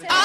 Good.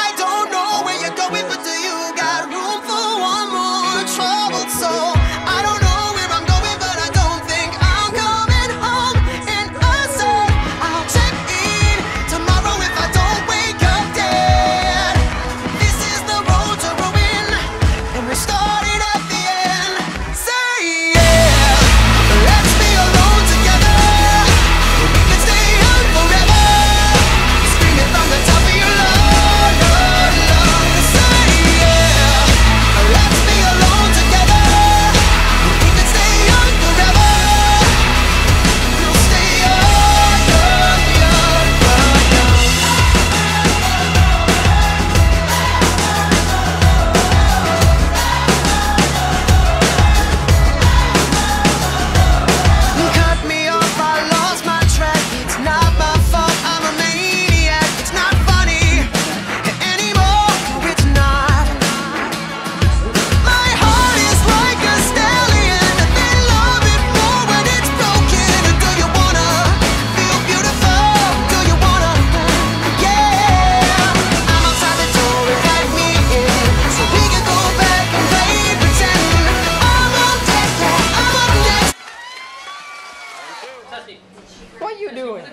What are you doing?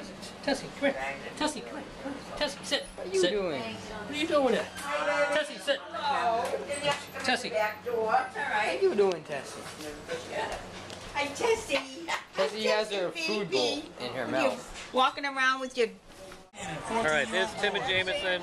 Tessie, come here. Tessie, come here. Tessie, sit. What are you sit. doing? What are you doing there? Tessie, sit. Tessie. What are you doing, Tessie? Hi, Tessie. Tessie has her food bowl in her mouth. Walking around with your... All right, here's Tim and Jamison.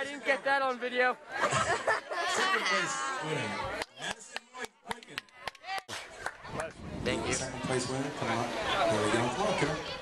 I didn't get that on video. Thank you. Second place winner, come on. We go. Come on,